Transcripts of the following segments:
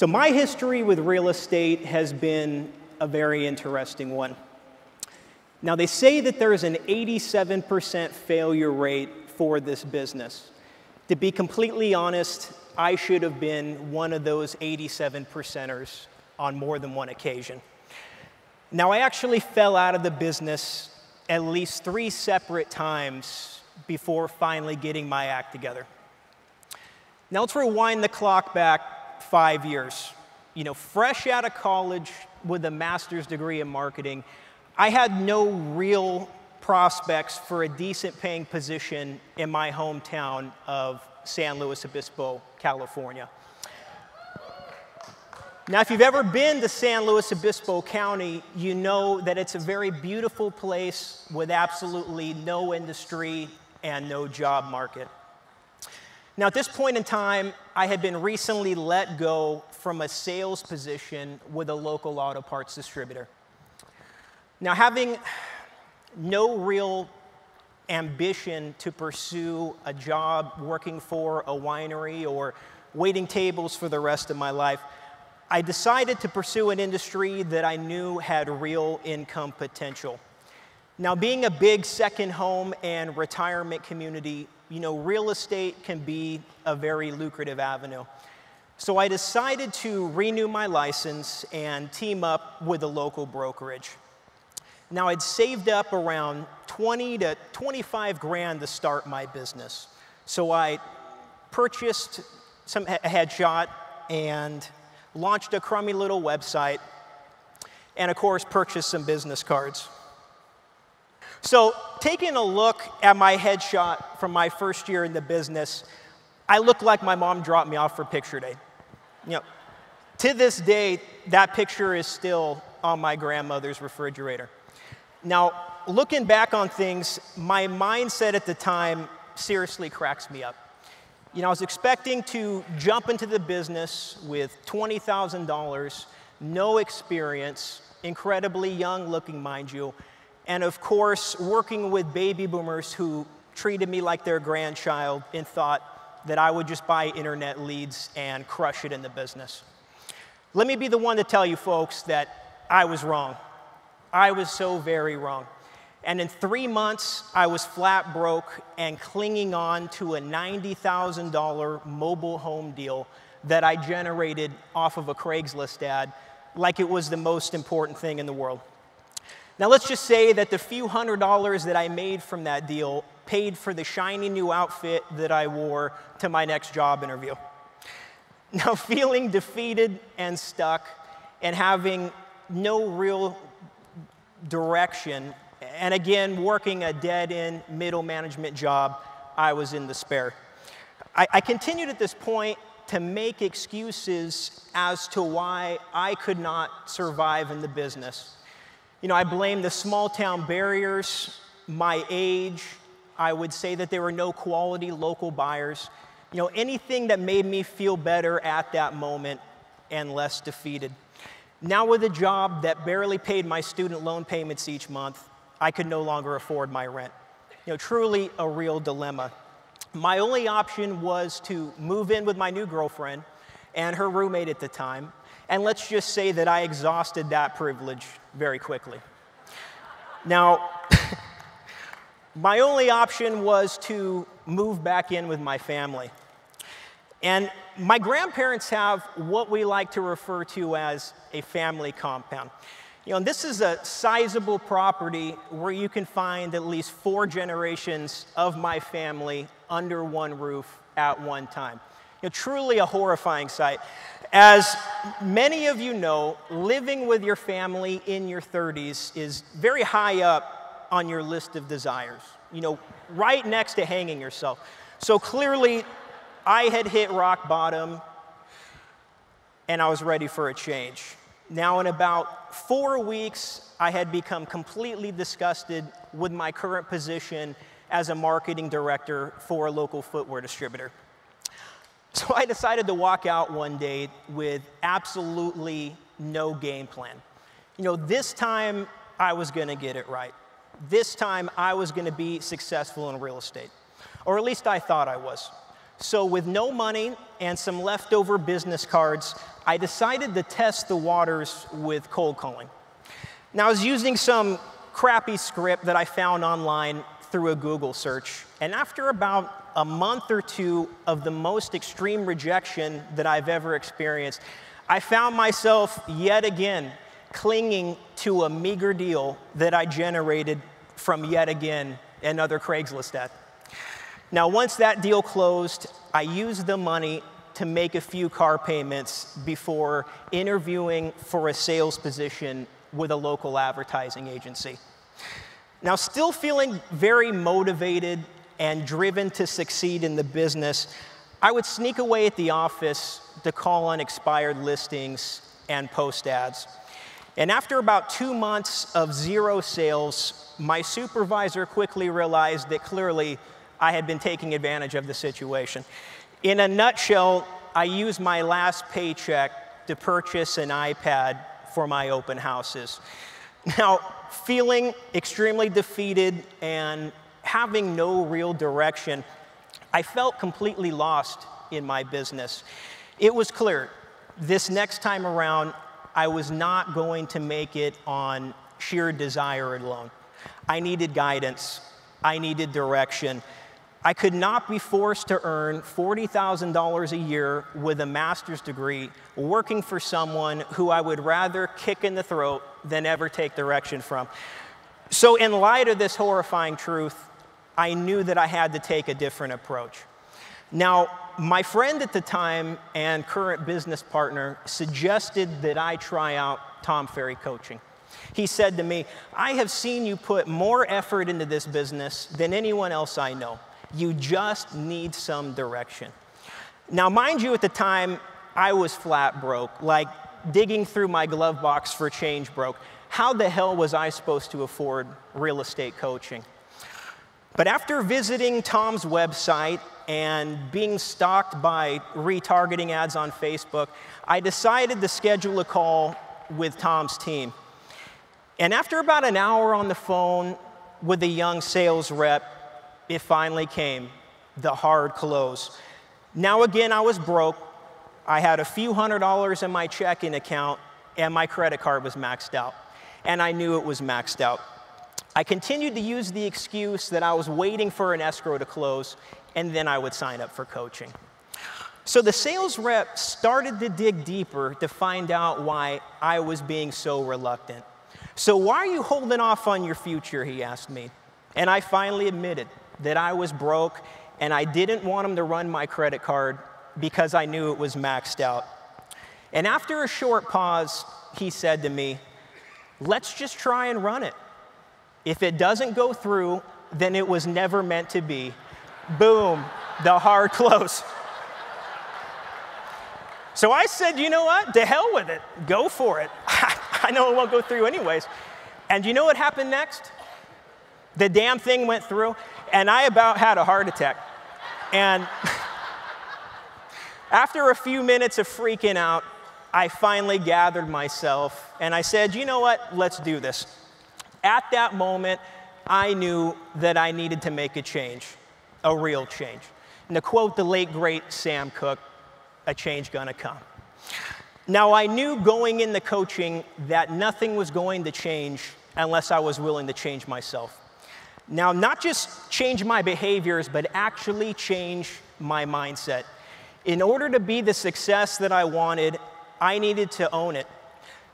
So, my history with real estate has been a very interesting one. Now, they say that there is an 87% failure rate for this business. To be completely honest, I should have been one of those 87 percenters on more than one occasion. Now, I actually fell out of the business at least three separate times before finally getting my act together. Now, let's rewind the clock back five years. You know, fresh out of college with a master's degree in marketing, I had no real prospects for a decent paying position in my hometown of San Luis Obispo, California. Now, if you've ever been to San Luis Obispo County, you know that it's a very beautiful place with absolutely no industry and no job market. Now, at this point in time, I had been recently let go from a sales position with a local auto parts distributor. Now, having no real ambition to pursue a job working for a winery or waiting tables for the rest of my life, I decided to pursue an industry that I knew had real income potential. Now, being a big second home and retirement community, you know, real estate can be a very lucrative avenue. So I decided to renew my license and team up with a local brokerage. Now, I'd saved up around 20 to 25 grand to start my business. So I purchased some, a headshot and launched a crummy little website, and of course, purchased some business cards. So, taking a look at my headshot from my first year in the business, I look like my mom dropped me off for picture day. You know, to this day, that picture is still on my grandmother's refrigerator. Now, looking back on things, my mindset at the time seriously cracks me up. You know, I was expecting to jump into the business with $20,000, no experience, incredibly young looking, mind you, and of course, working with baby boomers who treated me like their grandchild and thought that I would just buy internet leads and crush it in the business. Let me be the one to tell you, folks, that I was wrong. I was so very wrong. And in three months, I was flat broke and clinging on to a $90,000 mobile home deal that I generated off of a Craigslist ad like it was the most important thing in the world. Now, let's just say that the few hundred dollars that I made from that deal paid for the shiny new outfit that I wore to my next job interview. Now, feeling defeated and stuck and having no real direction. And again, working a dead end middle management job, I was in despair. I, I continued at this point to make excuses as to why I could not survive in the business. You know, I blamed the small town barriers, my age. I would say that there were no quality local buyers. You know, anything that made me feel better at that moment and less defeated. Now, with a job that barely paid my student loan payments each month, I could no longer afford my rent. You know, truly a real dilemma. My only option was to move in with my new girlfriend and her roommate at the time, and let's just say that I exhausted that privilege very quickly. Now, my only option was to move back in with my family. And my grandparents have what we like to refer to as a family compound. You know, and this is a sizable property where you can find at least four generations of my family under one roof at one time. You know, truly a horrifying sight. As many of you know, living with your family in your 30s is very high up on your list of desires. You know, right next to hanging yourself. So clearly, I had hit rock bottom and I was ready for a change. Now, in about four weeks, I had become completely disgusted with my current position as a marketing director for a local footwear distributor. So I decided to walk out one day with absolutely no game plan. You know, this time I was gonna get it right. This time I was gonna be successful in real estate, or at least I thought I was. So, with no money and some leftover business cards, I decided to test the waters with cold calling. Now, I was using some crappy script that I found online through a Google search. And after about a month or two of the most extreme rejection that I've ever experienced, I found myself yet again clinging to a meager deal that I generated from yet again another Craigslist ad. Now, once that deal closed, I used the money to make a few car payments before interviewing for a sales position with a local advertising agency. Now, still feeling very motivated and driven to succeed in the business, I would sneak away at the office to call on expired listings and post ads. And after about two months of zero sales, my supervisor quickly realized that clearly I had been taking advantage of the situation. In a nutshell, I used my last paycheck to purchase an iPad for my open houses. Now, feeling extremely defeated and having no real direction, I felt completely lost in my business. It was clear this next time around, I was not going to make it on sheer desire alone. I needed guidance, I needed direction. I could not be forced to earn $40,000 a year with a master's degree working for someone who I would rather kick in the throat than ever take direction from. So, in light of this horrifying truth, I knew that I had to take a different approach. Now, my friend at the time and current business partner suggested that I try out Tom Ferry coaching. He said to me, I have seen you put more effort into this business than anyone else I know. You just need some direction. Now, mind you, at the time, I was flat broke, like digging through my glove box for change broke. How the hell was I supposed to afford real estate coaching? But after visiting Tom's website and being stalked by retargeting ads on Facebook, I decided to schedule a call with Tom's team. And after about an hour on the phone with a young sales rep, it finally came the hard close. Now, again, I was broke. I had a few hundred dollars in my checking account, and my credit card was maxed out. And I knew it was maxed out. I continued to use the excuse that I was waiting for an escrow to close, and then I would sign up for coaching. So the sales rep started to dig deeper to find out why I was being so reluctant. So, why are you holding off on your future? He asked me. And I finally admitted that I was broke and I didn't want him to run my credit card because I knew it was maxed out. And after a short pause, he said to me, Let's just try and run it. If it doesn't go through, then it was never meant to be. Boom, the hard close. So I said, you know what? To hell with it. Go for it. I know it won't go through anyways. And you know what happened next? The damn thing went through, and I about had a heart attack. And after a few minutes of freaking out, I finally gathered myself and I said, you know what? Let's do this. At that moment, I knew that I needed to make a change, a real change. And to quote the late, great Sam Cooke, a change gonna come. Now, I knew going into coaching that nothing was going to change unless I was willing to change myself. Now, not just change my behaviors, but actually change my mindset. In order to be the success that I wanted, I needed to own it.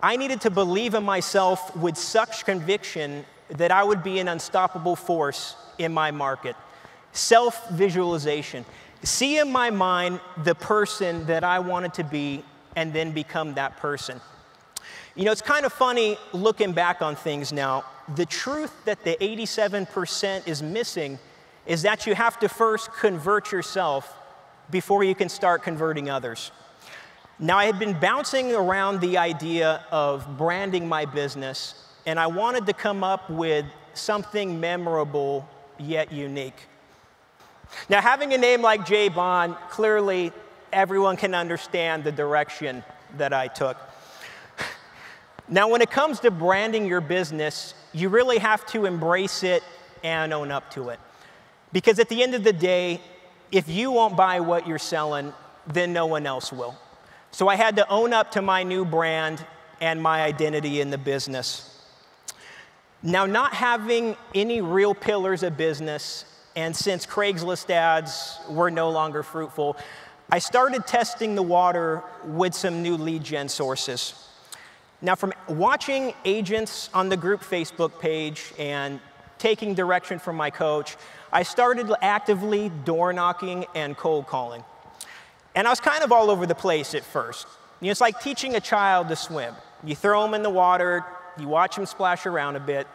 I needed to believe in myself with such conviction that I would be an unstoppable force in my market. Self visualization. See in my mind the person that I wanted to be and then become that person. You know, it's kind of funny looking back on things now the truth that the 87% is missing is that you have to first convert yourself before you can start converting others. Now, I had been bouncing around the idea of branding my business, and I wanted to come up with something memorable yet unique. Now, having a name like Jay Bond, clearly everyone can understand the direction that I took. Now, when it comes to branding your business, you really have to embrace it and own up to it. Because at the end of the day, if you won't buy what you're selling, then no one else will. So I had to own up to my new brand and my identity in the business. Now, not having any real pillars of business, and since Craigslist ads were no longer fruitful, I started testing the water with some new lead gen sources. Now, from watching agents on the group Facebook page and taking direction from my coach, I started actively door knocking and cold calling. And I was kind of all over the place at first. You know, it's like teaching a child to swim. You throw them in the water, you watch them splash around a bit.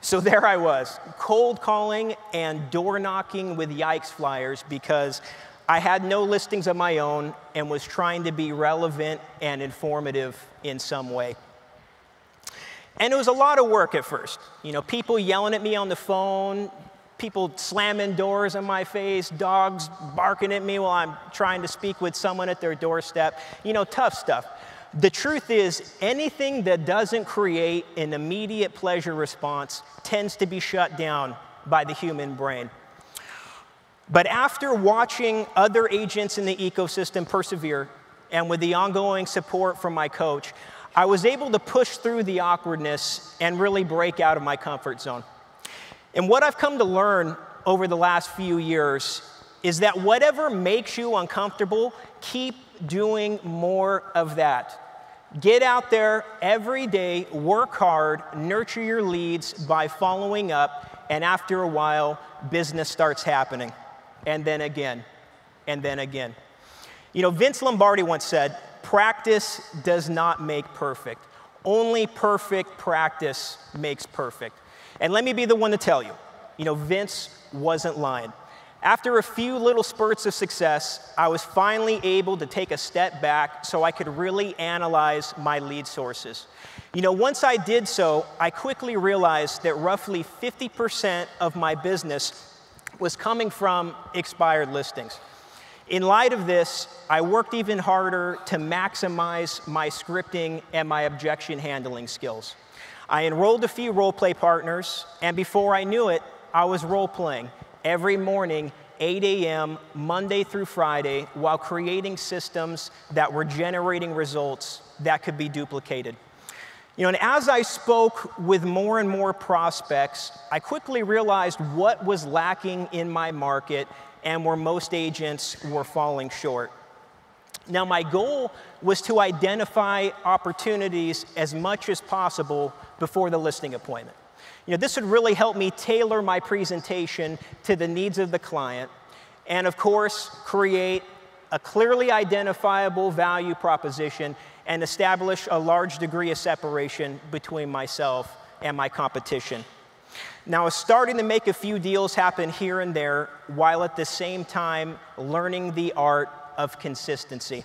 So there I was, cold calling and door knocking with yikes flyers because I had no listings of my own and was trying to be relevant and informative in some way. And it was a lot of work at first. You know, people yelling at me on the phone, people slamming doors in my face, dogs barking at me while I'm trying to speak with someone at their doorstep. You know, tough stuff. The truth is, anything that doesn't create an immediate pleasure response tends to be shut down by the human brain. But after watching other agents in the ecosystem persevere, and with the ongoing support from my coach, I was able to push through the awkwardness and really break out of my comfort zone. And what I've come to learn over the last few years is that whatever makes you uncomfortable, keep doing more of that. Get out there every day, work hard, nurture your leads by following up, and after a while, business starts happening. And then again, and then again. You know, Vince Lombardi once said, practice does not make perfect. Only perfect practice makes perfect. And let me be the one to tell you, you know, Vince wasn't lying. After a few little spurts of success, I was finally able to take a step back so I could really analyze my lead sources. You know, once I did so, I quickly realized that roughly 50% of my business was coming from expired listings. In light of this, I worked even harder to maximize my scripting and my objection handling skills. I enrolled a few role play partners, and before I knew it, I was role playing every morning, 8 a.m., Monday through Friday, while creating systems that were generating results that could be duplicated. You know, and as I spoke with more and more prospects, I quickly realized what was lacking in my market and where most agents were falling short. Now, my goal was to identify opportunities as much as possible before the listing appointment. You know, this would really help me tailor my presentation to the needs of the client and, of course, create a clearly identifiable value proposition and establish a large degree of separation between myself and my competition. Now, starting to make a few deals happen here and there while at the same time learning the art of consistency.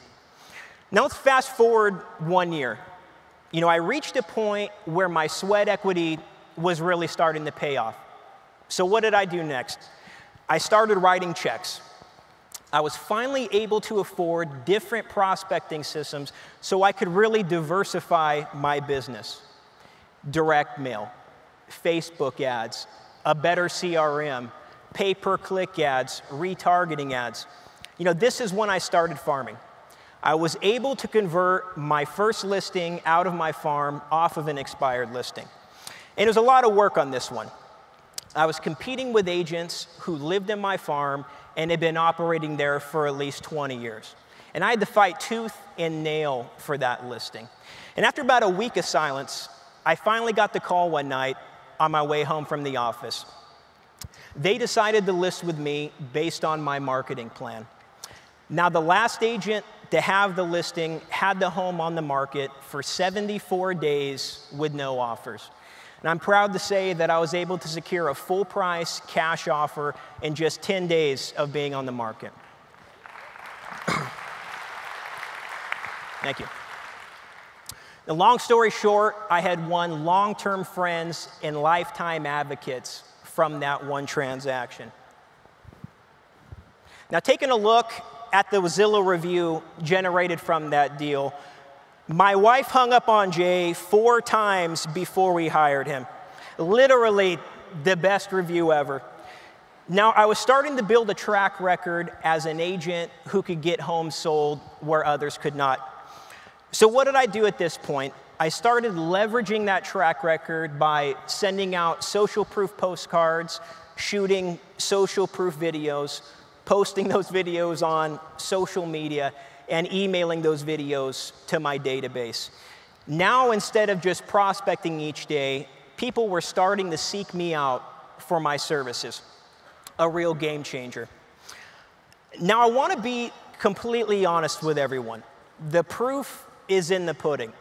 Now, let's fast forward one year. You know, I reached a point where my sweat equity was really starting to pay off. So, what did I do next? I started writing checks. I was finally able to afford different prospecting systems so I could really diversify my business. Direct mail, Facebook ads, a better CRM, pay per click ads, retargeting ads. You know, this is when I started farming. I was able to convert my first listing out of my farm off of an expired listing. And it was a lot of work on this one. I was competing with agents who lived in my farm and had been operating there for at least 20 years. And I had to fight tooth and nail for that listing. And after about a week of silence, I finally got the call one night on my way home from the office. They decided to list with me based on my marketing plan. Now, the last agent to have the listing had the home on the market for 74 days with no offers. And I'm proud to say that I was able to secure a full price cash offer in just 10 days of being on the market. Thank you. The long story short, I had won long term friends and lifetime advocates from that one transaction. Now, taking a look at the Zillow review generated from that deal, my wife hung up on Jay four times before we hired him. Literally the best review ever. Now, I was starting to build a track record as an agent who could get homes sold where others could not. So, what did I do at this point? I started leveraging that track record by sending out social proof postcards, shooting social proof videos, posting those videos on social media, and emailing those videos to my database. Now, instead of just prospecting each day, people were starting to seek me out for my services. A real game changer. Now, I want to be completely honest with everyone. The proof is in the pudding,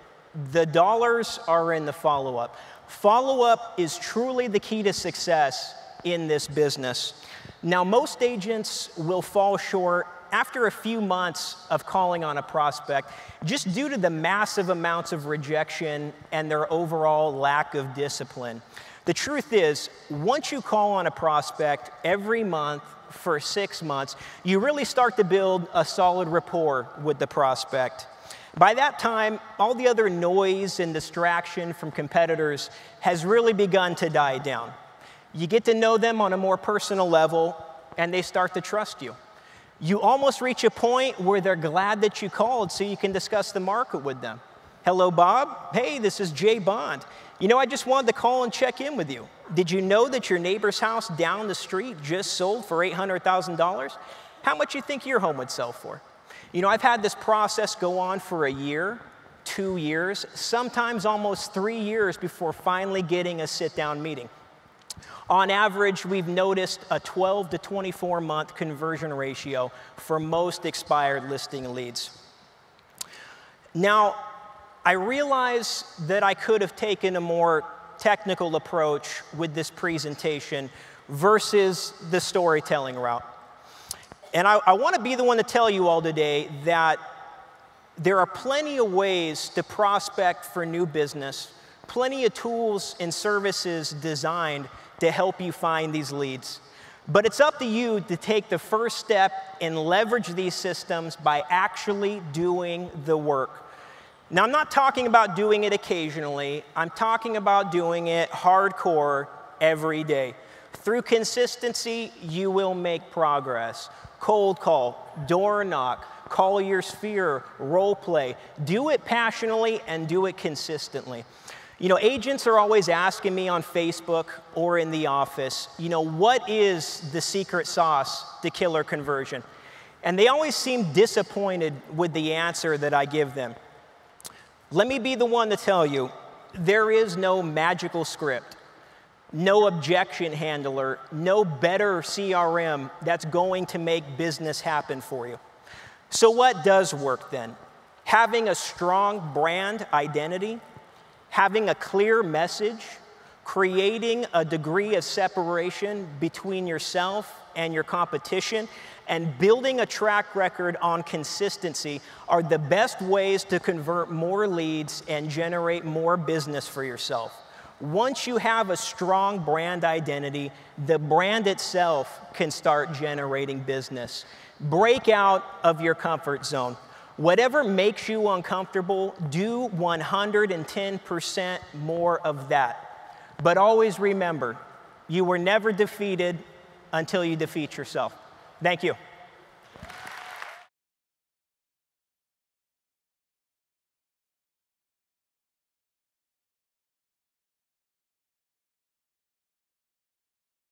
the dollars are in the follow up. Follow up is truly the key to success in this business. Now, most agents will fall short after a few months of calling on a prospect, just due to the massive amounts of rejection and their overall lack of discipline. The truth is, once you call on a prospect every month for six months, you really start to build a solid rapport with the prospect. By that time, all the other noise and distraction from competitors has really begun to die down. You get to know them on a more personal level, and they start to trust you. You almost reach a point where they're glad that you called so you can discuss the market with them. Hello, Bob. Hey, this is Jay Bond. You know, I just wanted to call and check in with you. Did you know that your neighbor's house down the street just sold for $800,000? How much you think your home would sell for? You know, I've had this process go on for a year, two years, sometimes almost three years before finally getting a sit down meeting. On average, we've noticed a 12 to 24 month conversion ratio for most expired listing leads. Now, I realize that I could have taken a more technical approach with this presentation versus the storytelling route. And I, I want to be the one to tell you all today that there are plenty of ways to prospect for new business, plenty of tools and services designed to help you find these leads. But it's up to you to take the first step and leverage these systems by actually doing the work. Now, I'm not talking about doing it occasionally, I'm talking about doing it hardcore every day. Through consistency, you will make progress. Cold call, door knock, call your sphere, role play. Do it passionately and do it consistently. You know, agents are always asking me on Facebook or in the office, you know, what is the secret sauce to killer conversion? And they always seem disappointed with the answer that I give them. Let me be the one to tell you there is no magical script, no objection handler, no better CRM that's going to make business happen for you. So, what does work then? Having a strong brand identity having a clear message, creating a degree of separation between yourself and your competition, and building a track record on consistency are the best ways to convert more leads and generate more business for yourself. Once you have a strong brand identity, the brand itself can start generating business. Break out of your comfort zone. Whatever makes you uncomfortable, do 110% more of that. But always remember, you were never defeated until you defeat yourself. Thank you.